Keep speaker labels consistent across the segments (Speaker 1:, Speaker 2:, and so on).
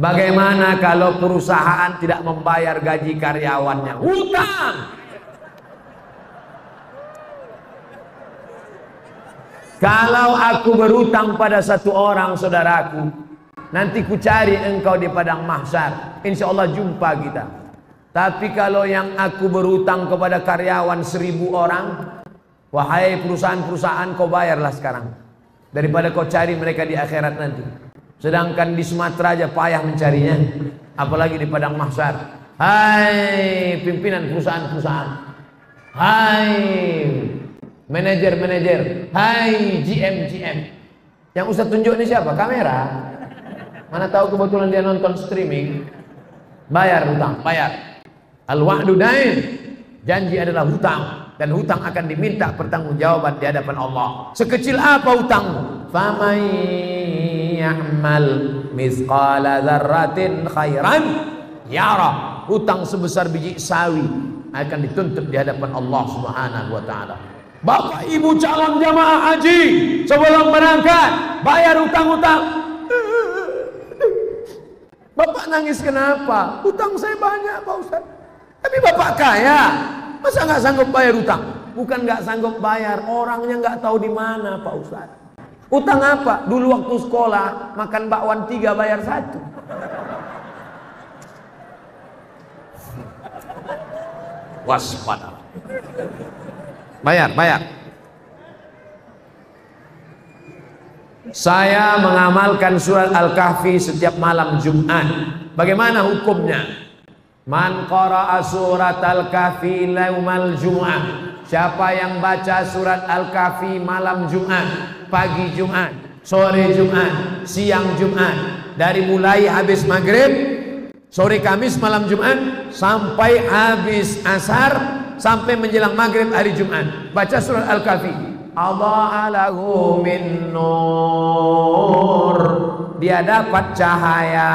Speaker 1: Bagaimana kalau perusahaan tidak membayar gaji karyawannya? Hutang! Kalau aku berutang pada satu orang saudaraku, nanti ku cari engkau di padang mahsyar. Insya Allah jumpa kita. Tapi kalau yang aku berutang kepada karyawan seribu orang, wahai perusahaan-perusahaan kau bayarlah sekarang. Daripada kau cari mereka di akhirat nanti. Sedangkan di Sumatera aja payah mencarinya, apalagi di padang mahsyar. Hai pimpinan perusahaan-perusahaan. Hai manajer-manajer. Hai GM-GM. Yang usah tunjuk ini siapa? Kamera. Mana tahu kebetulan dia nonton streaming. Bayar hutang, bayar. Al-wa'du dain. Janji adalah hutang dan hutang akan diminta pertanggungjawaban di hadapan Allah. Sekecil apa hutangmu? Famai ya'mal mizqala dzarratin khairan. Yara hutang sebesar biji sawi akan dituntut di hadapan Allah Subhanahu wa taala. Bapak Ibu calon jamaah haji sebelum berangkat bayar hutang-hutang. Bapak nangis kenapa? Hutang saya banyak Pak Ustaz. Tapi Bapak kaya. Masa nggak sanggup bayar hutang? Bukan nggak sanggup bayar Orangnya nggak tahu di mana Pak Ustaz Utang apa? Dulu waktu sekolah makan bakwan tiga bayar satu. Waspada. Bayar, bayar. Saya mengamalkan surat Al-Kahfi setiap malam Jumat. Bagaimana hukumnya? Man qara'a surat Al-Kahfi laumal Jum'ah. Siapa yang baca surat Al-Kahfi malam Jumat pagi Jumat, sore Jumat, siang Jumat, dari mulai habis maghrib, sore Kamis, malam Jumat, sampai habis asar, sampai menjelang maghrib hari Jumat. Baca surat Al-Kahfi. Allahu min nur. Dia dapat cahaya.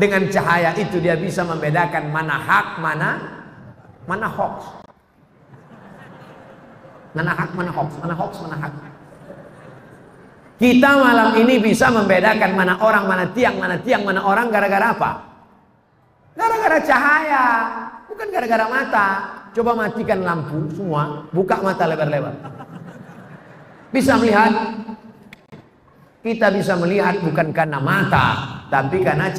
Speaker 1: Dengan cahaya itu dia bisa membedakan mana hak, mana mana hoax. Mana hak, mana hoax, mana hoax, mana hak. Kita malam ini bisa membedakan mana orang, mana tiang, mana tiang, mana orang gara-gara apa? Gara-gara cahaya, bukan gara-gara mata. Coba matikan lampu semua, buka mata lebar-lebar. Bisa melihat? Kita bisa melihat bukan karena mata, tapi karena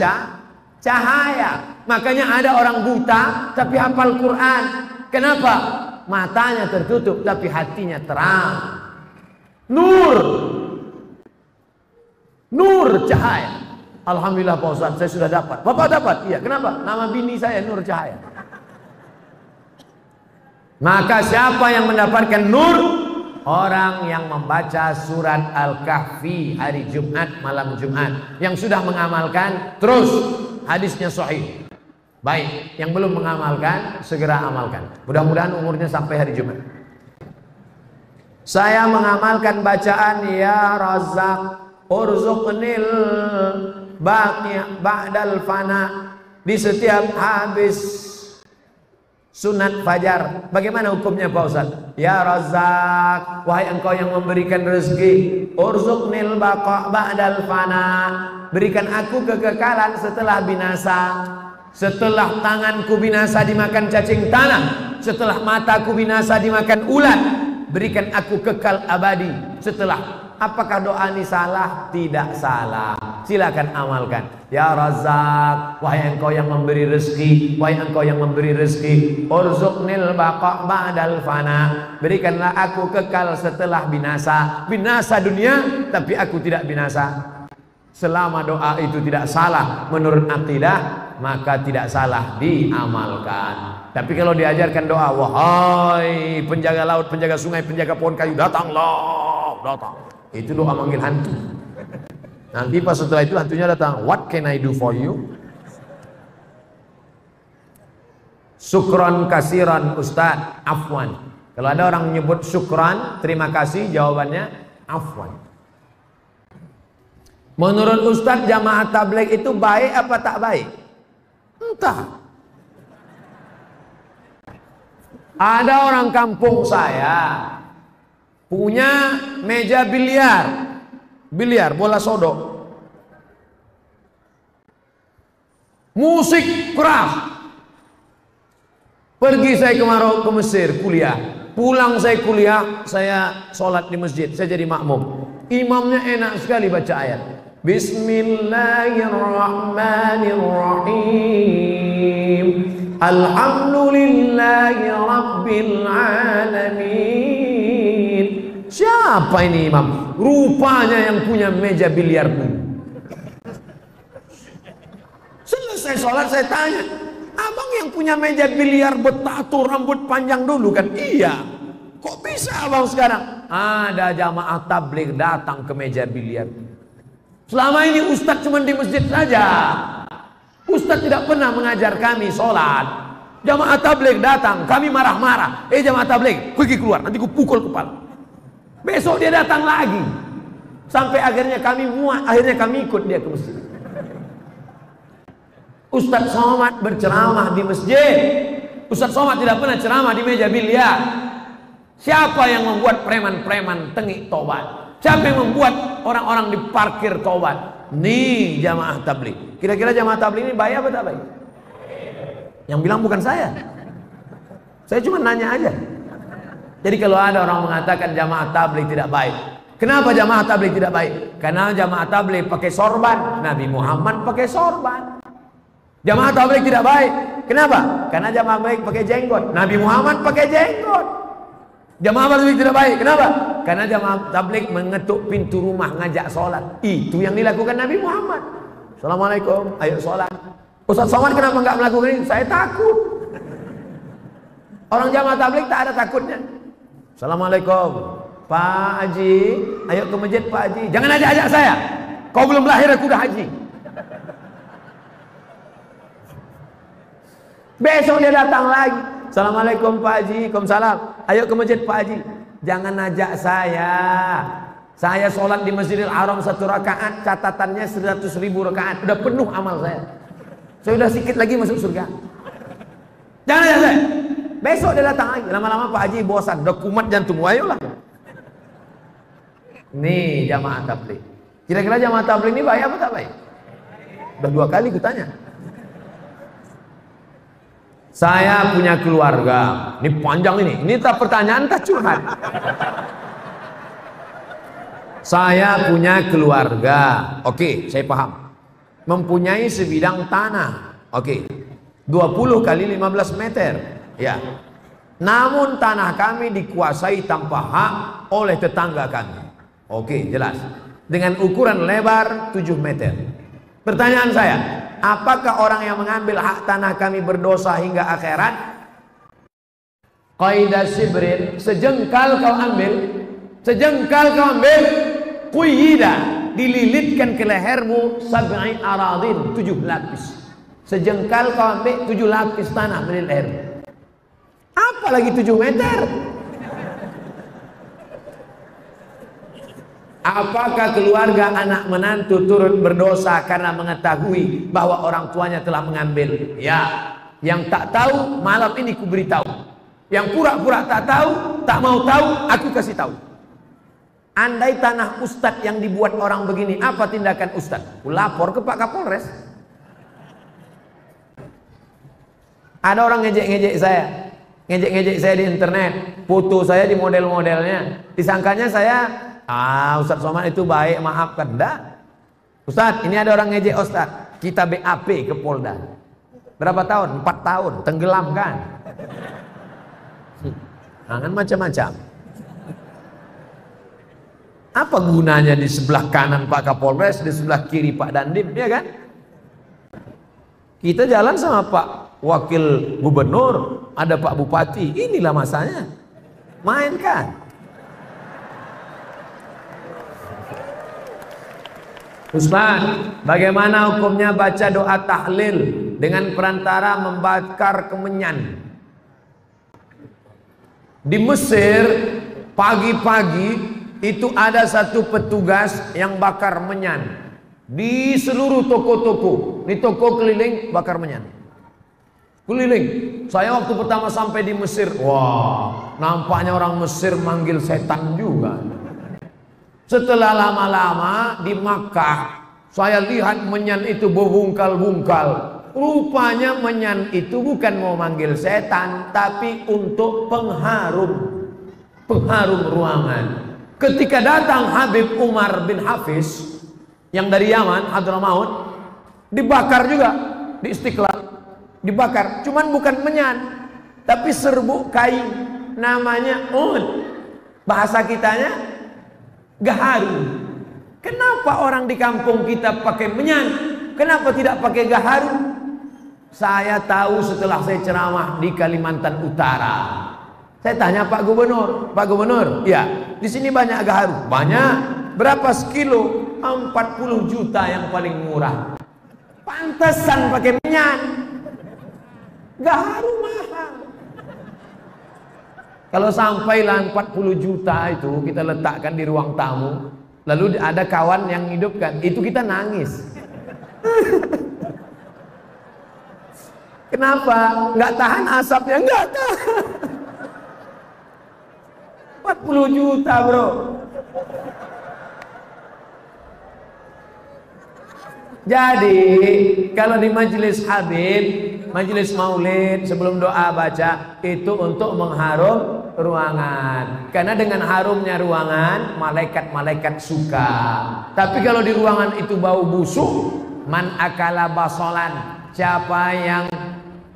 Speaker 1: cahaya. Makanya ada orang buta tapi hafal Quran. Kenapa? Matanya tertutup tapi hatinya terang. Nur Nur cahaya. Alhamdulillah Pak Ustaz, saya sudah dapat. Bapak dapat? Iya, kenapa? Nama bini saya Nur Cahaya. Maka siapa yang mendapatkan nur? Orang yang membaca surat Al-Kahfi hari Jumat, malam Jumat. Yang sudah mengamalkan, terus hadisnya sahih. Baik, yang belum mengamalkan, segera amalkan. Mudah-mudahan umurnya sampai hari Jumat. Saya mengamalkan bacaan Ya Razak urzuqnil baqi ba'dal fana di setiap habis sunat fajar. Bagaimana hukumnya Pak Ustaz? Ya Razak, wahai engkau yang memberikan rezeki, urzuqnil baqa ba'dal fana. Berikan aku kekekalan setelah binasa. Setelah tanganku binasa dimakan cacing tanah, setelah mataku binasa dimakan ulat, berikan aku kekal abadi setelah Apakah doa ini salah? Tidak salah. Silakan amalkan. Ya Razak, wahai engkau yang memberi rezeki, wahai engkau yang memberi rezeki, urzuqnil baqa ba'dal fana. Berikanlah aku kekal setelah binasa. Binasa dunia, tapi aku tidak binasa. Selama doa itu tidak salah menurut akidah, maka tidak salah diamalkan. Tapi kalau diajarkan doa, wahai penjaga laut, penjaga sungai, penjaga pohon kayu, datanglah, datang. Itu doa manggil hantu. Nanti pas setelah itu hantunya datang, what can I do for you? Sukron kasiran Ustaz, afwan. Kalau ada orang menyebut syukran, terima kasih, jawabannya afwan. Menurut Ustaz jamaah tabligh itu baik apa tak baik? Entah. Ada orang kampung saya punya meja biliar biliar bola sodok Musik keras. Pergi saya ke Maroko ke Mesir kuliah. Pulang saya kuliah, saya sholat di masjid, saya jadi makmum. Imamnya enak sekali baca ayat. Bismillahirrahmanirrahim. Alhamdulillahi Rabbil Alamin. Siapa ini imam? Rupanya yang punya meja biliar Selesai sholat saya tanya, abang yang punya meja biliar betatu rambut panjang dulu kan? Iya. Kok bisa abang sekarang? Ada jamaah tabligh datang ke meja biliar. Selama ini ustadz cuma di masjid saja. Ustadz tidak pernah mengajar kami sholat. Jamaah tabligh datang, kami marah-marah. Eh jamaah tabligh, pergi keluar, nanti ku pukul kepala. Besok dia datang lagi. Sampai akhirnya kami muat, akhirnya kami ikut dia ke masjid. Ustadz Somad berceramah di masjid. Ustadz Somad tidak pernah ceramah di meja biliar. Siapa yang membuat preman-preman tengik tobat? Siapa yang membuat orang-orang di parkir? Nih jamaah tabligh. Kira-kira jamaah tabligh ini baik apa tak baik? Yang bilang bukan saya. Saya cuma nanya aja. Jadi kalau ada orang mengatakan jamaah tabligh tidak baik, kenapa jamaah tabligh tidak baik? Karena jamaah tabligh pakai sorban, Nabi Muhammad pakai sorban. Jamaah tabligh tidak baik. Kenapa? Karena jamaah baik pakai jenggot. Nabi Muhammad pakai jenggot. Jamaah tabligh tidak baik. Kenapa? Karena jamaah tabligh mengetuk pintu rumah ngajak sholat. Itu yang dilakukan Nabi Muhammad. Assalamualaikum, ayo sholat. Ustaz Somad kenapa nggak melakukan ini? Saya takut. Orang jamaah tabligh tak ada takutnya. Assalamualaikum, Pak Haji, ayo ke masjid Pak Haji. Jangan ajak-ajak saya. Kau belum lahir aku udah haji. Besok dia datang lagi. Assalamualaikum Pak Haji, Waalaikumsalam. Ayo ke masjid Pak Haji. Jangan ajak saya. Saya sholat di Masjidil Haram satu rakaat, catatannya seratus ribu rakaat. Udah penuh amal saya. Saya udah sedikit lagi masuk surga. Jangan ajak saya. Besok dia datang lagi. Lama-lama Pak Haji bosan. Udah kumat jantung. Ayolah. Nih jamaah tabligh. Kira-kira jamaah tabligh ini baik apa tak baik? Udah dua kali kutanya. Saya punya keluarga. Ini panjang ini. Ini tak pertanyaan tak curhat. Saya punya keluarga. Oke, saya paham. Mempunyai sebidang tanah. Oke. 20 kali 15 meter. Ya. Namun tanah kami dikuasai tanpa hak oleh tetangga kami. Oke, jelas. Dengan ukuran lebar 7 meter. Pertanyaan saya, apakah orang yang mengambil hak tanah kami berdosa hingga akhirat? Qaidah sibrin, sejengkal kau ambil, sejengkal kau ambil, quyida, dililitkan ke lehermu sab'i aradin, tujuh lapis. Sejengkal kau ambil tujuh lapis tanah di leher. Apalagi tujuh meter? Apakah keluarga anak menantu turut berdosa karena mengetahui bahwa orang tuanya telah mengambil? Ya, yang tak tahu malam ini ku beritahu. Yang pura-pura tak tahu, tak mau tahu, aku kasih tahu. Andai tanah ustadz yang dibuat orang begini, apa tindakan ustadz? Ku lapor ke Pak Kapolres. Ada orang ngejek-ngejek saya, ngejek-ngejek saya di internet, foto saya di model-modelnya. Disangkanya saya Ah, Ustaz Somad itu baik, maafkan. Enggak. Ustaz, ini ada orang ngejek Ustaz. Kita BAP ke Polda. Berapa tahun? Empat tahun. Tenggelam kan? Jangan macam-macam. Apa gunanya di sebelah kanan Pak Kapolres, di sebelah kiri Pak Dandim, ya kan? Kita jalan sama Pak Wakil Gubernur, ada Pak Bupati, inilah masanya. Mainkan. Ustaz, bagaimana hukumnya baca doa tahlil dengan perantara membakar kemenyan? Di Mesir, pagi-pagi itu ada satu petugas yang bakar menyan. Di seluruh toko-toko, di toko keliling bakar menyan. Keliling. Saya waktu pertama sampai di Mesir, wah, nampaknya orang Mesir manggil setan juga. Setelah lama-lama di Makkah, saya lihat menyan itu berbungkal-bungkal. Rupanya menyan itu bukan mau manggil setan, tapi untuk pengharum. Pengharum ruangan. Ketika datang Habib Umar bin Hafiz yang dari Yaman, Hadramaut, dibakar juga di Istiqlal. Dibakar, cuman bukan menyan, tapi serbuk kain namanya un. Bahasa kitanya gaharu. Kenapa orang di kampung kita pakai menyan? Kenapa tidak pakai gaharu? Saya tahu setelah saya ceramah di Kalimantan Utara. Saya tanya Pak Gubernur, Pak Gubernur, ya, di sini banyak gaharu. Banyak. Berapa sekilo? 40 juta yang paling murah. Pantesan pakai menyan. Gaharu mahal. Kalau sampailah 40 juta itu kita letakkan di ruang tamu, lalu ada kawan yang hidupkan, itu kita nangis. Kenapa? Nggak tahan asapnya, nggak tahan. 40 juta bro. Jadi kalau di majelis Habib, majelis Maulid sebelum doa baca itu untuk mengharum ruangan. Karena dengan harumnya ruangan, malaikat-malaikat suka. Tapi kalau di ruangan itu bau busuk, man akala basolan, siapa yang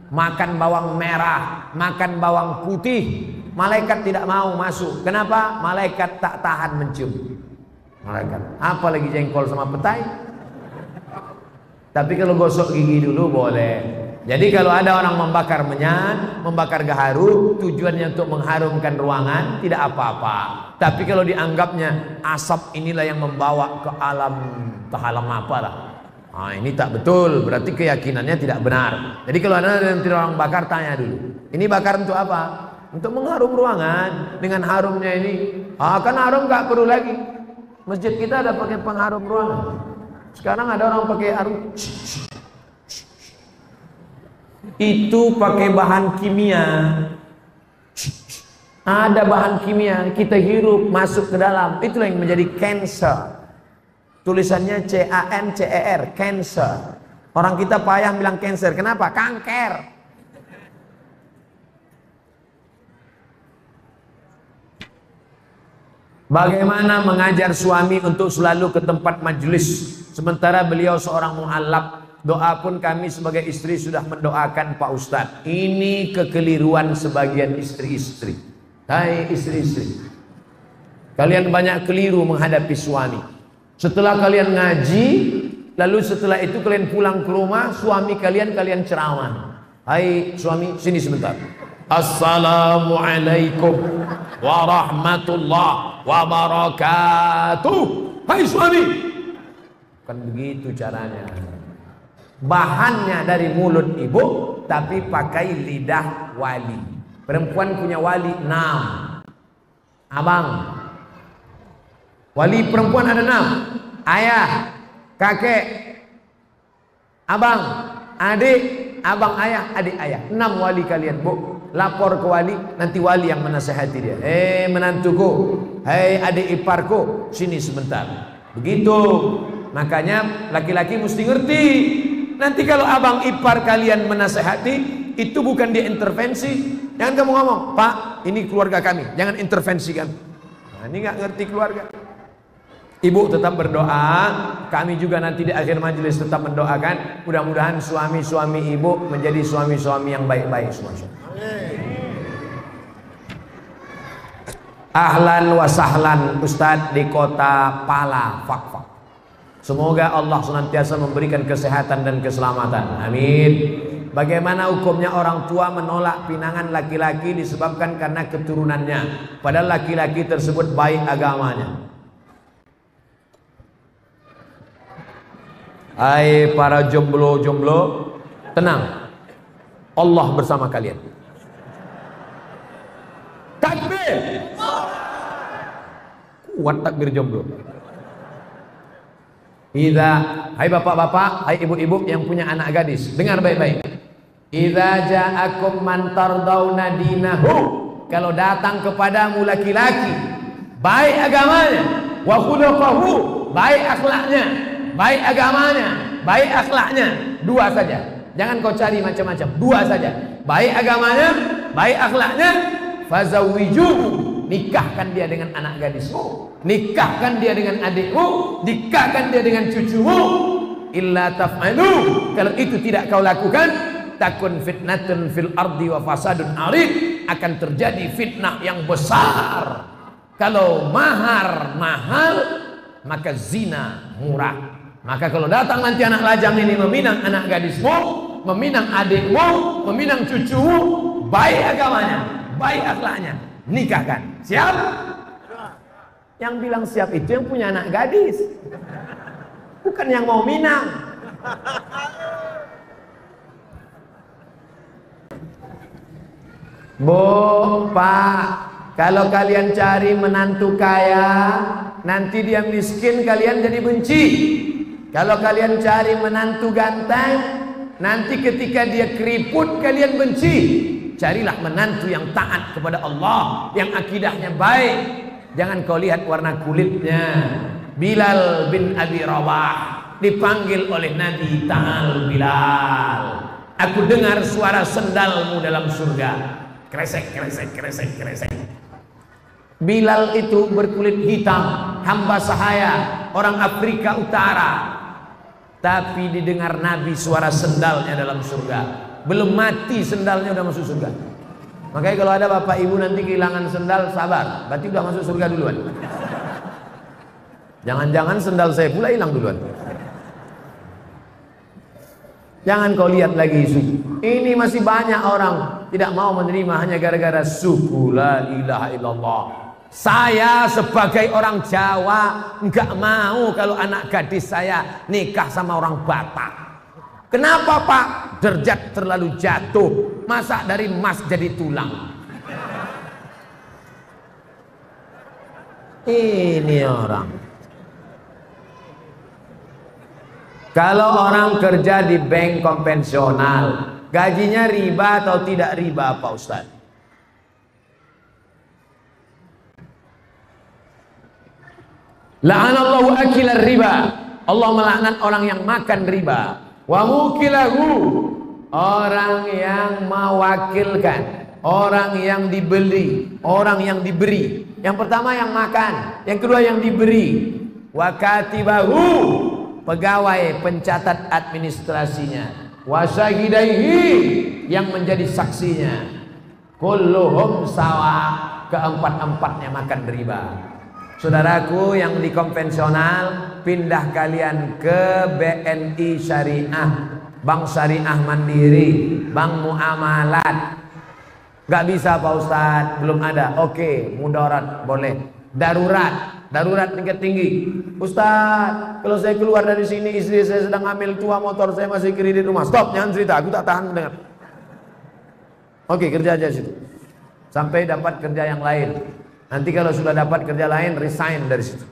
Speaker 1: makan bawang merah, makan bawang putih, malaikat tidak mau masuk. Kenapa? Malaikat tak tahan mencium. Malaikat. Apalagi jengkol sama petai? Tapi kalau gosok gigi dulu boleh. Jadi kalau ada orang membakar menyan, membakar gaharu, tujuannya untuk mengharumkan ruangan, tidak apa-apa. Tapi kalau dianggapnya asap inilah yang membawa ke alam, ke alam apa lah. Nah, ini tak betul, berarti keyakinannya tidak benar. Jadi kalau ada yang tidak orang bakar, tanya dulu. Ini bakar untuk apa? Untuk mengharum ruangan. Dengan harumnya ini, ah, kan harum gak perlu lagi. Masjid kita ada pakai pengharum ruangan. Sekarang ada orang pakai harum. Itu pakai bahan kimia. Ada bahan kimia kita hirup masuk ke dalam. Itulah yang menjadi cancer. Tulisannya C A N C E R, cancer. Orang kita payah bilang cancer. Kenapa? Kanker. Bagaimana mengajar suami untuk selalu ke tempat majelis sementara beliau seorang mualaf doa pun kami sebagai istri sudah mendoakan Pak Ustadz ini kekeliruan sebagian istri-istri hai istri-istri kalian banyak keliru menghadapi suami setelah kalian ngaji lalu setelah itu kalian pulang ke rumah suami kalian kalian ceramah hai suami sini sebentar Assalamualaikum warahmatullahi wabarakatuh. Hai suami. Kan begitu caranya. Bahannya dari mulut ibu tapi pakai lidah wali. Perempuan punya wali enam. Abang. Wali perempuan ada enam. Ayah, kakek, abang, adik, abang ayah, adik ayah. Enam wali kalian, Bu lapor ke wali nanti wali yang menasehati dia eh menantuku hei adik iparku sini sebentar begitu makanya laki-laki mesti ngerti nanti kalau abang ipar kalian menasehati itu bukan dia intervensi. Jangan kamu ngomong pak ini keluarga kami. Jangan intervensi kan nah, ini nggak ngerti keluarga. Ibu tetap berdoa, kami juga nanti di akhir majelis tetap mendoakan. Mudah-mudahan suami-suami ibu menjadi suami-suami yang baik-baik semua. Ahlan wa sahlan Ustadz di kota Pala Fakfak. Semoga Allah senantiasa memberikan kesehatan dan keselamatan. Amin. Bagaimana hukumnya orang tua menolak pinangan laki-laki disebabkan karena keturunannya. Padahal laki-laki tersebut baik agamanya. Hai para jomblo-jomblo, tenang. Allah bersama kalian. Takbir. Kuat takbir jomblo. Iza, hai bapak-bapak, hai ibu-ibu yang punya anak gadis, dengar baik-baik. Iza ja'akum man tardawna dinahu. Kalau datang kepadamu laki-laki, baik agamanya, wa khuluquhu, baik akhlaknya, baik agamanya, baik akhlaknya, dua saja. Jangan kau cari macam-macam. Dua saja. Baik agamanya, baik akhlaknya. Fazawijuhu. Nikahkan dia dengan anak gadismu. Nikahkan dia dengan adikmu. Nikahkan dia dengan cucumu. Illa taf'alu. Kalau itu tidak kau lakukan, takun fitnatun fil ardi wa fasadun arid akan terjadi fitnah yang besar kalau mahar mahal maka zina murah maka kalau datang nanti anak lajang ini meminang anak gadismu meminang adikmu meminang cucumu baik agamanya baik akhlaknya nikahkan siap yang bilang siap itu yang punya anak gadis bukan yang mau minang Bu, Pak, kalau kalian cari menantu kaya, nanti dia miskin, kalian jadi benci. Kalau kalian cari menantu ganteng, nanti ketika dia keriput, kalian benci. Carilah menantu yang taat kepada Allah, yang akidahnya baik. Jangan kau lihat warna kulitnya. Bilal bin Abi Rawah dipanggil oleh Nabi Ta'al Bilal. Aku dengar suara sendalmu dalam surga kresek kresek kresek kresek Bilal itu berkulit hitam hamba sahaya orang Afrika Utara tapi didengar Nabi suara sendalnya dalam surga belum mati sendalnya udah masuk surga makanya kalau ada bapak ibu nanti kehilangan sendal sabar berarti udah masuk surga duluan jangan-jangan sendal saya pula hilang duluan Jangan kau lihat lagi suku. Ini masih banyak orang tidak mau menerima hanya gara-gara suku la ilaha illallah. Saya sebagai orang Jawa enggak mau kalau anak gadis saya nikah sama orang Batak. Kenapa Pak? Derjat terlalu jatuh. Masa dari emas jadi tulang? Ini orang. Kalau orang kerja di bank konvensional, gajinya riba atau tidak riba Pak Ustaz? La'anallahu akilar riba. Allah melaknat orang yang makan riba. Wa. Orang yang mewakilkan. Orang yang dibeli. Orang yang diberi. Yang pertama yang makan. Yang kedua yang diberi. Wa katibahu pegawai pencatat administrasinya wasahidaihi yang menjadi saksinya kulluhum sawa keempat-empatnya makan riba saudaraku yang di konvensional pindah kalian ke BNI Syariah Bank Syariah Mandiri Bank Muamalat Gak bisa Pak Ustadz, belum ada. Oke, mudarat boleh. Darurat, darurat tingkat tinggi. Ustaz, kalau saya keluar dari sini istri saya sedang hamil tua motor saya masih kredit rumah. Stop, jangan cerita, aku tak tahan mendengar. Oke, kerja aja situ. Sampai dapat kerja yang lain. Nanti kalau sudah dapat kerja lain, resign dari situ.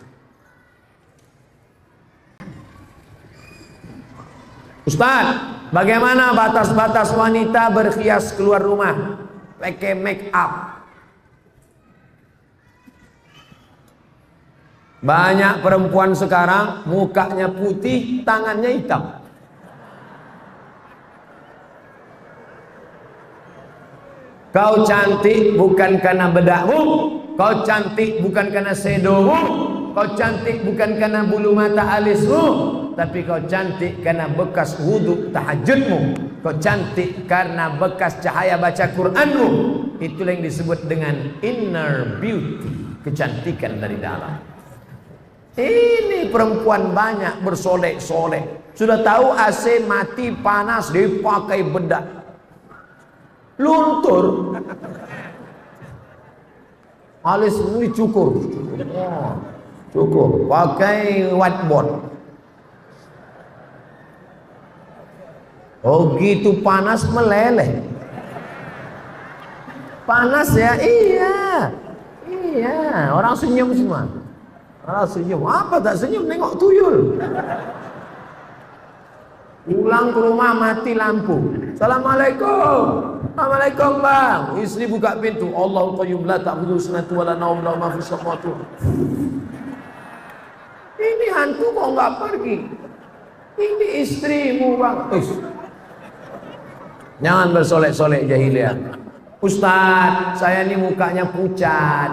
Speaker 1: Ustaz, bagaimana batas-batas wanita berhias keluar rumah? Pakai make up, Banyak perempuan sekarang mukanya putih, tangannya hitam. Kau cantik bukan karena bedakmu, kau cantik bukan karena sedomu, kau cantik bukan karena bulu mata alismu, tapi kau cantik karena bekas wudhu tahajudmu. Kau cantik karena bekas cahaya baca Quranmu. Itulah yang disebut dengan inner beauty, kecantikan dari dalam. Ini perempuan banyak bersolek-solek. Sudah tahu AC mati panas dipakai bedak. Luntur. Alis ini cukur. Cukur. Pakai whiteboard. Oh gitu panas meleleh. Panas ya? Iya. Iya, orang senyum semua. Ah, senyum. Apa tak senyum? Nengok tuyul. Pulang ke rumah mati lampu. Assalamualaikum. Assalamualaikum bang. Istri buka pintu. Allah qayyum la ta'budu sunatu wa la naum la ma fis Ini hantu kok enggak pergi? Ini istrimu bang. Eh, Jangan bersolek-solek jahiliyah. Ustaz, saya ini mukanya pucat.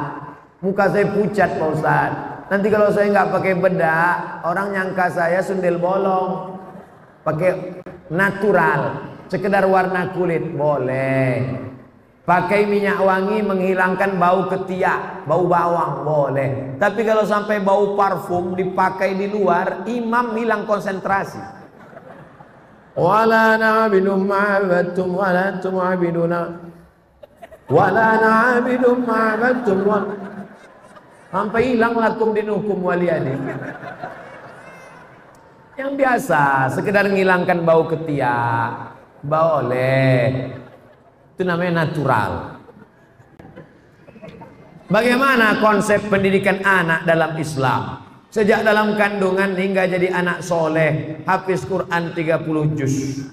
Speaker 1: Muka saya pucat Pak Ustaz. Nanti kalau saya nggak pakai bedak, orang nyangka saya sundel bolong. Pakai natural, sekedar warna kulit boleh. Pakai minyak wangi menghilangkan bau ketiak, bau bawang boleh. Tapi kalau sampai bau parfum dipakai di luar, imam hilang konsentrasi. Wala na'budu ma'abattum sampai hilang lakum dinukum waliyani. Yang biasa, sekedar menghilangkan bau ketiak, boleh. Itu namanya natural. Bagaimana konsep pendidikan anak dalam Islam? Sejak dalam kandungan hingga jadi anak soleh, hafiz Quran 30 juz.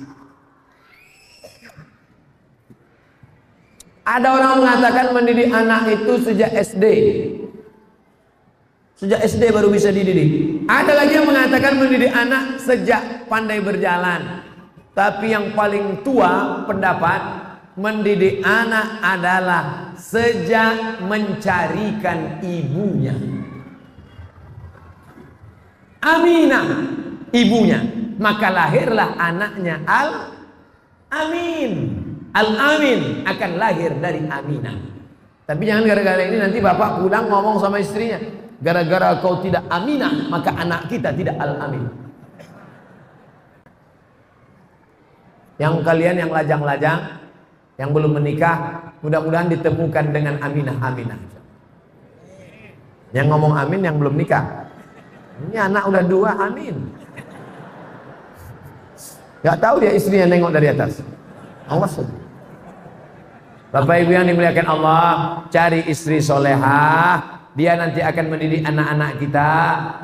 Speaker 1: Ada orang mengatakan mendidik anak itu sejak SD. Sejak SD baru bisa dididik. Ada lagi yang mengatakan mendidik anak sejak pandai berjalan. Tapi yang paling tua pendapat mendidik anak adalah sejak mencarikan ibunya. Aminah ibunya, maka lahirlah anaknya Al Amin. Al Amin akan lahir dari Aminah. Tapi jangan gara-gara ini nanti bapak pulang ngomong sama istrinya, gara-gara kau tidak Aminah, maka anak kita tidak Al Amin. Yang kalian yang lajang-lajang yang belum menikah mudah-mudahan ditemukan dengan aminah aminah yang ngomong amin yang belum nikah. Ini anak udah dua amin. Gak tahu dia istrinya nengok dari atas. Awas. Bapak Ibu yang dimuliakan Allah cari istri solehah. Dia nanti akan mendidik anak-anak kita.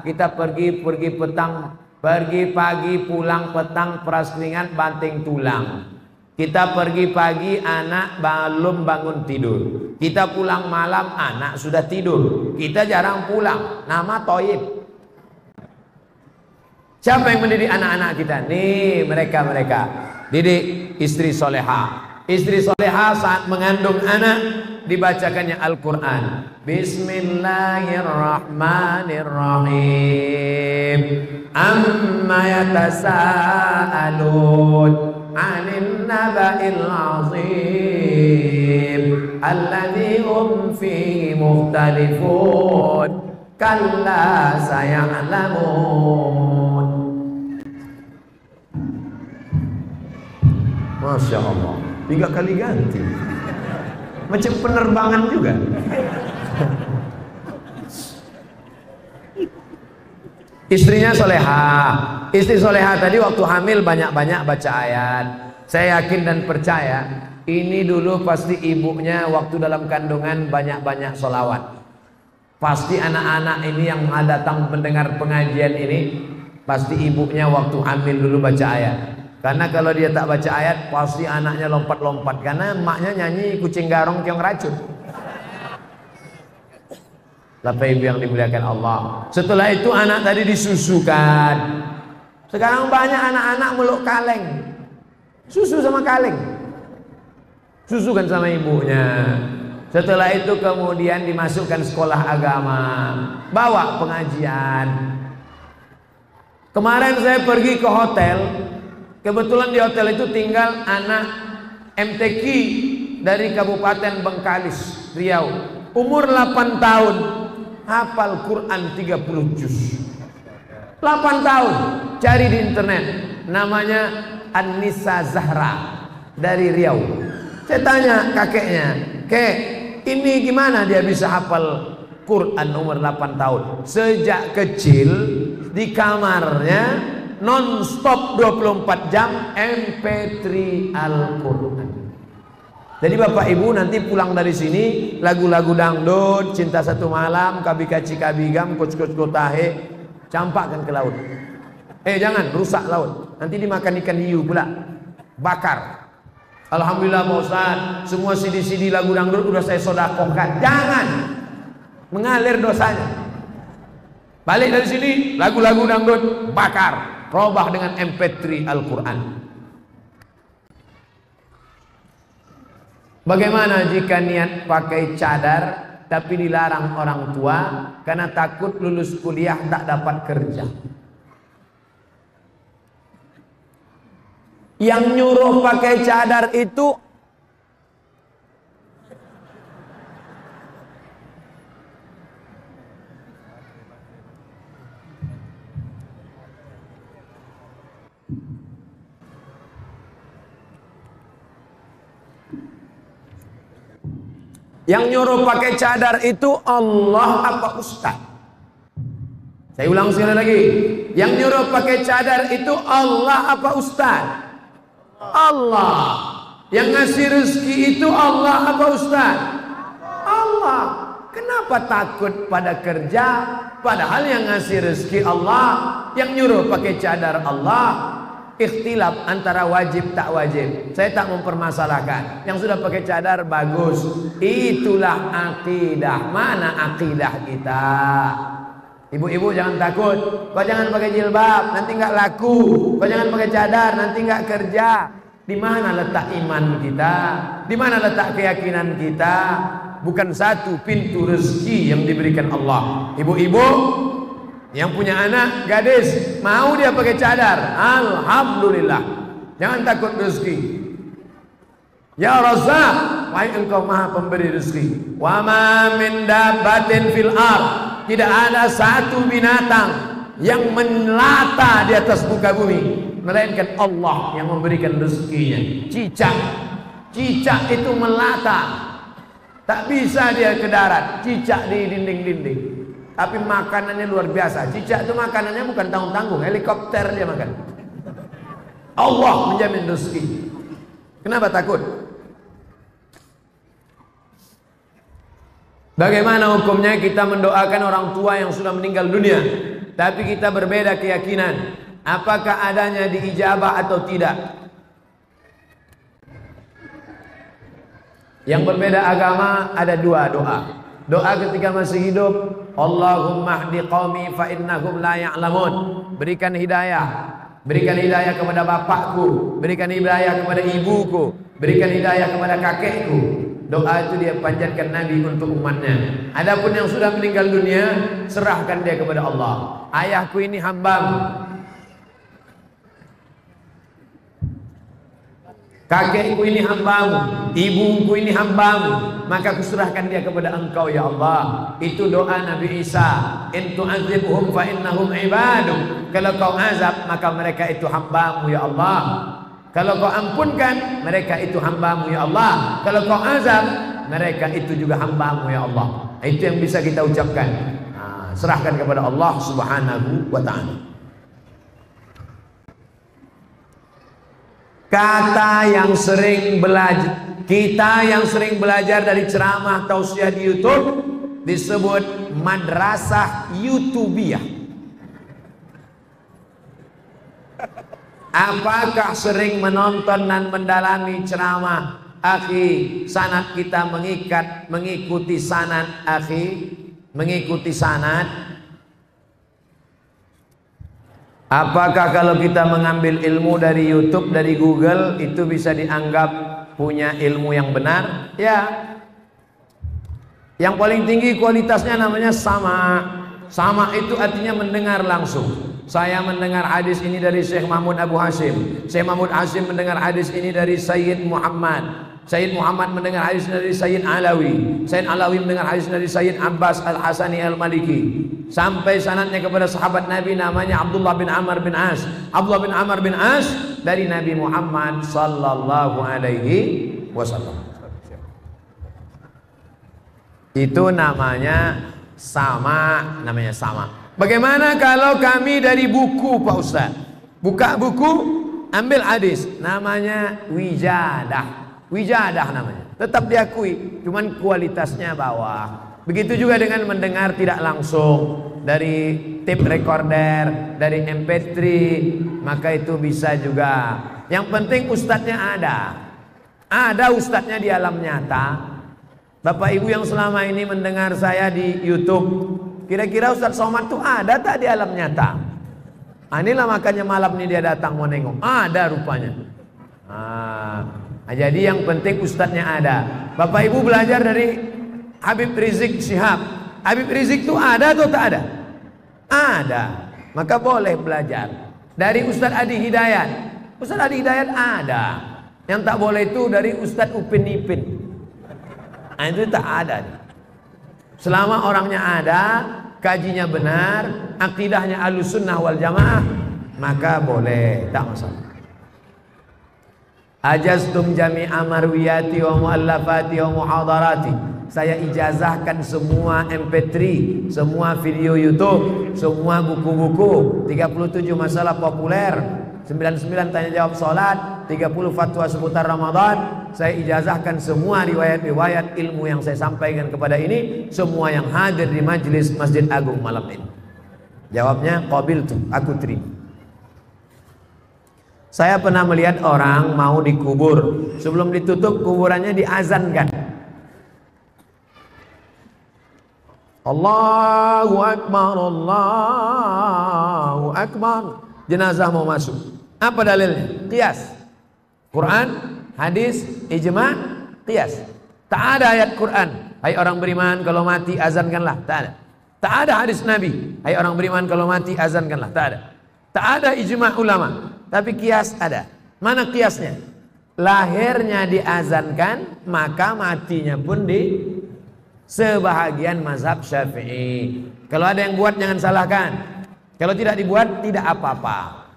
Speaker 1: Kita pergi pergi petang pergi pagi pulang petang peras banting tulang kita pergi pagi, anak belum bangun tidur. Kita pulang malam, anak sudah tidur. Kita jarang pulang. Nama Toib. Siapa yang mendidik anak-anak kita? Nih mereka-mereka. Didik istri soleha. Istri soleha saat mengandung anak dibacakannya Al-Quran. Bismillahirrahmanirrahim amma yatasaalun 'anil naba'il 'azim alladzi hum fihi mukhtalifun. Kalla sayalamun. Masya Allah. Tiga kali ganti. Macam penerbangan juga. Istrinya soleha. Istri soleha tadi waktu hamil banyak-banyak baca ayat. Saya yakin dan percaya ini dulu pasti ibunya waktu dalam kandungan banyak-banyak solawat. Pasti anak-anak ini yang datang mendengar pengajian ini pasti ibunya waktu hamil dulu baca ayat. Karena kalau dia tak baca ayat pasti anaknya lompat-lompat karena emaknya nyanyi kucing garong kiong racun. Bapak Ibu yang dimuliakan Allah. Setelah itu anak tadi disusukan. Sekarang banyak anak-anak meluk kaleng. Susu sama kaleng. Susukan sama ibunya. Setelah itu kemudian dimasukkan sekolah agama. Bawa pengajian. Kemarin saya pergi ke hotel. Kebetulan di hotel itu tinggal anak MTQ dari Kabupaten Bengkalis, Riau. Umur 8 tahun hafal Quran 30 juz. 8 tahun cari di internet. Namanya Anissa Zahra dari Riau. Saya tanya kakeknya kek ini gimana dia bisa hafal Quran umur 8 tahun? Sejak kecil di kamarnya non-stop 24 jam MP3 Al-Quran jadi Bapak Ibu nanti pulang dari sini lagu-lagu dangdut, cinta satu malam, kabi kaci kabigam, coach coach kotahe, campakkan ke laut. Eh jangan rusak laut. Nanti dimakan ikan hiu pula. Bakar. Alhamdulillah Pak Ustaz, semua CD-CD lagu dangdut udah saya sodakokan. Jangan mengalir dosanya. Balik dari sini lagu-lagu dangdut bakar, robah dengan MP3 Al-Qur'an. Bagaimana jika niat pakai cadar tapi dilarang orang tua karena takut lulus kuliah tak dapat kerja? Yang nyuruh pakai cadar itu Yang nyuruh pakai cadar itu Allah apa Ustaz? Saya ulang sekali lagi. Yang nyuruh pakai cadar itu Allah apa Ustaz? Allah. Yang ngasih rezeki itu Allah apa Ustaz? Allah. Kenapa takut pada kerja? Padahal yang ngasih rezeki Allah, yang nyuruh pakai cadar Allah, ikhtilaf antara wajib tak wajib. Saya tak mempermasalahkan. Yang sudah pakai cadar bagus. Itulah akidah. Mana akidah kita? Ibu-ibu jangan takut. Kau jangan pakai jilbab, nanti nggak laku. Kau jangan pakai cadar, nanti nggak kerja. Di mana letak iman kita? Di mana letak keyakinan kita? Bukan satu pintu rezeki yang diberikan Allah. Ibu-ibu, yang punya anak gadis mau dia pakai cadar. Alhamdulillah. Jangan takut rezeki. Ya Razzaq, wahai engkau maha pemberi rezeki. Wa ma min dabbatin fil ard. Tidak ada satu binatang yang melata di atas muka bumi melainkan Allah yang memberikan rezekinya. Cicak, cicak itu melata. Tak bisa dia ke darat, cicak di dinding-dinding. Tapi makanannya luar biasa. Cicak itu makanannya bukan tanggung-tanggung, helikopter dia makan. Allah menjamin rezeki. Kenapa takut? Bagaimana hukumnya kita mendoakan orang tua yang sudah meninggal dunia Tapi kita berbeda keyakinan Apakah adanya diijabah atau tidak Yang berbeda agama ada dua doa Doa ketika masih hidup Allahumma hdi qaumi fa innahum la ya'lamun. Berikan hidayah. Berikan hidayah kepada bapakku, berikan hidayah kepada ibuku, berikan hidayah kepada kakekku. Doa itu dia panjatkan Nabi untuk umatnya. Adapun yang sudah meninggal dunia, serahkan dia kepada Allah. Ayahku ini hambamu, Kakekku ini hambamu, ibuku ini hambamu, maka kuserahkan dia kepada engkau ya Allah. Itu doa Nabi Isa. In tu'adzibhum fa innahum ibaduk. Kalau kau azab, maka mereka itu hambamu ya Allah. Kalau kau ampunkan, mereka itu hambamu ya Allah. Kalau kau azab, mereka itu juga hambamu ya Allah. Itu yang bisa kita ucapkan. Nah, serahkan kepada Allah Subhanahu wa taala. Kata yang sering belajar Kita yang sering belajar dari ceramah tausiah di Youtube Disebut madrasah YouTubiah Apakah sering menonton dan mendalami ceramah? Akhi, sanat kita mengikat Mengikuti sanat Akhi. Mengikuti sanat Apakah kalau kita mengambil ilmu dari YouTube, dari Google itu bisa dianggap punya ilmu yang benar? Ya. Yang paling tinggi kualitasnya namanya sama. Sama itu artinya mendengar langsung. Saya mendengar hadis ini dari Syekh Mahmud Abu Hashim. Syekh Mahmud Hashim mendengar hadis ini dari Sayyid Muhammad. Sayyid Muhammad mendengar hadis dari Sayyid Alawi. Sayyid Alawi mendengar hadis dari Sayyid Abbas Al-Hasani Al-Maliki. Sampai sanatnya kepada sahabat Nabi namanya Abdullah bin Amr bin As. Abdullah bin Amr bin As dari Nabi Muhammad sallallahu alaihi wasallam. Itu namanya sama, namanya sama. Bagaimana kalau kami dari buku Pak Ustaz? Buka buku, ambil hadis, namanya wijadah. Wijadah namanya. Tetap diakui, cuman kualitasnya bawah. Begitu juga dengan mendengar tidak langsung dari tape recorder, dari MP3, maka itu bisa juga. Yang penting ustadznya ada. Ada ustadznya di alam nyata. Bapak Ibu yang selama ini mendengar saya di YouTube, kira-kira Ustadz Somad itu ada tak di alam nyata? Nah, inilah makanya malam ini dia datang mau nengok. Ada rupanya. Ah, Nah, jadi yang penting ustadznya ada. Bapak Ibu belajar dari Habib Rizik Syihab. Habib Rizik itu ada atau tak ada? Ada. Maka boleh belajar. Dari Ustadz Adi Hidayat. Ustadz Adi Hidayat ada. Yang tak boleh itu dari Ustadz Upin Ipin. Nah, itu tak ada. Selama orangnya ada, kajinya benar, akidahnya alusunnah wal jamaah, maka boleh, tak masalah. Ajastum jami amarwiyati wa muallafati wa muhadarati. Saya ijazahkan semua MP3, semua video YouTube, semua buku-buku, 37 masalah populer, 99 tanya jawab salat, 30 fatwa seputar Ramadan. Saya ijazahkan semua riwayat-riwayat ilmu yang saya sampaikan kepada ini, semua yang hadir di majlis Masjid Agung malam ini. Jawabnya qabil tuh, aku terima. Saya pernah melihat orang mau dikubur, sebelum ditutup kuburannya diazankan. Allahu Akbar, Allahu Akbar. Jenazah mau masuk. Apa dalilnya? Qiyas. Quran, hadis, ijma, qiyas. Tak ada ayat Quran. Hai orang beriman kalau mati azankanlah. Tak ada. Tak ada hadis Nabi. Hai orang beriman kalau mati azankanlah. Tak ada. Tak ada ijma ulama. Tapi kias ada. Mana kiasnya? Lahirnya diazankan, maka matinya pun di sebahagian mazhab syafi'i. Kalau ada yang buat jangan salahkan. Kalau tidak dibuat tidak apa-apa.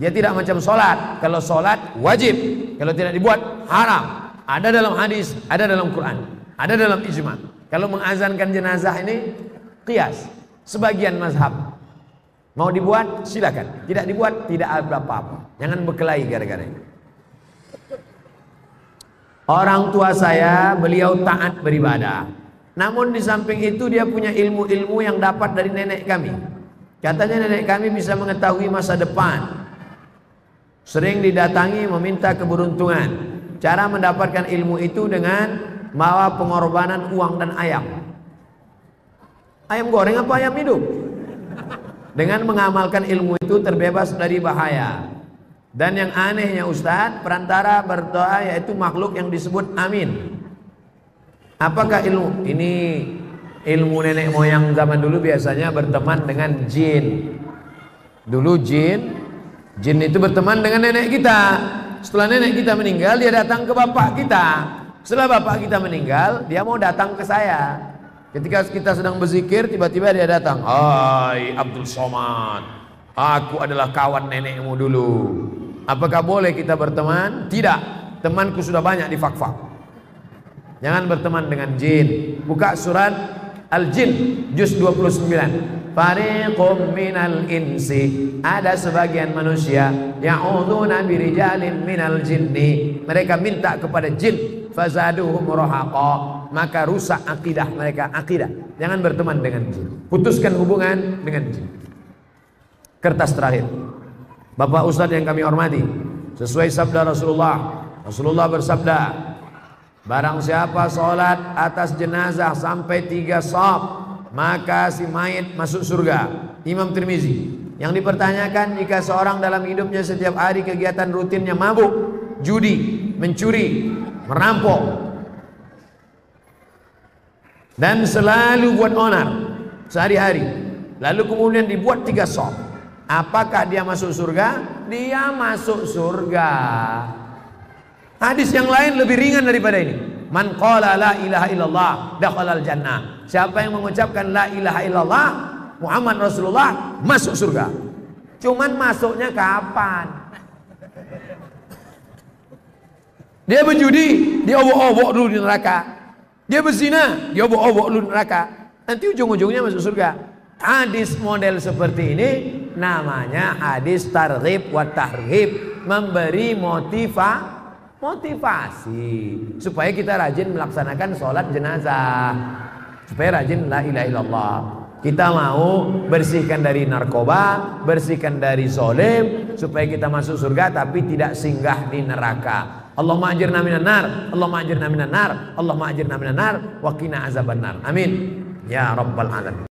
Speaker 1: Dia tidak macam solat. Kalau solat wajib. Kalau tidak dibuat haram. Ada dalam hadis, ada dalam Quran, ada dalam ijma. Kalau mengazankan jenazah ini kias. Sebagian mazhab Mau dibuat silakan, tidak dibuat tidak ada apa-apa. Jangan berkelahi gara-gara ini. Orang tua saya beliau taat beribadah. Namun di samping itu dia punya ilmu-ilmu yang dapat dari nenek kami. Katanya nenek kami bisa mengetahui masa depan. Sering didatangi meminta keberuntungan. Cara mendapatkan ilmu itu dengan bawa pengorbanan uang dan ayam. Ayam goreng apa ayam hidup? Dengan mengamalkan ilmu itu terbebas dari bahaya. Dan yang anehnya Ustadz, perantara berdoa yaitu makhluk yang disebut amin. Apakah ilmu? Ini ilmu nenek moyang zaman dulu biasanya berteman dengan jin. Dulu jin, jin itu berteman dengan nenek kita. Setelah nenek kita meninggal, dia datang ke bapak kita. Setelah bapak kita meninggal, dia mau datang ke saya. Ketika kita sedang berzikir, tiba-tiba dia datang. Hai Abdul Somad, aku adalah kawan nenekmu dulu. Apakah boleh kita berteman? Tidak. Temanku sudah banyak di fakfak. Jangan berteman dengan jin. Buka surat Al-Jin, juz 29. Fariqum minal insi Ada sebagian manusia Ya'uduna birijalin minal jinni Mereka minta kepada jin Fazaduhum rohaqa maka rusak akidah mereka akidah. Jangan berteman dengan jin. Putuskan hubungan dengan jin. Kertas terakhir. Bapak Ustadz yang kami hormati sesuai sabda Rasulullah Rasulullah bersabda barang siapa sholat atas jenazah sampai tiga sop maka si mayit masuk surga. Imam Tirmizi yang dipertanyakan jika seorang dalam hidupnya setiap hari kegiatan rutinnya mabuk, judi, mencuri, merampok, dan selalu buat onar sehari-hari. Lalu kemudian dibuat tiga sop. Apakah dia masuk surga? Dia masuk surga. Hadis yang lain lebih ringan daripada ini. Man qala la ilaha illallah dakhalal jannah. Siapa yang mengucapkan la ilaha illallah Muhammad Rasulullah masuk surga. Cuman masuknya kapan? Dia berjudi dia obok-obok dulu di neraka dia berzina, dia obok-obok lu neraka. Nanti ujung-ujungnya masuk surga. Hadis model seperti ini namanya hadis targhib wa tarhib, memberi motiva motivasi supaya kita rajin melaksanakan sholat jenazah. Supaya rajin la ilaha illallah. Kita mau bersihkan dari narkoba, bersihkan dari zolim supaya kita masuk surga tapi tidak singgah di neraka. Allahumma ajirna minan nar. Allahumma ajirna minan nar. Allahumma ajirna minan nar. Wa qina azaban nar. Amin. Ya rabbal alamin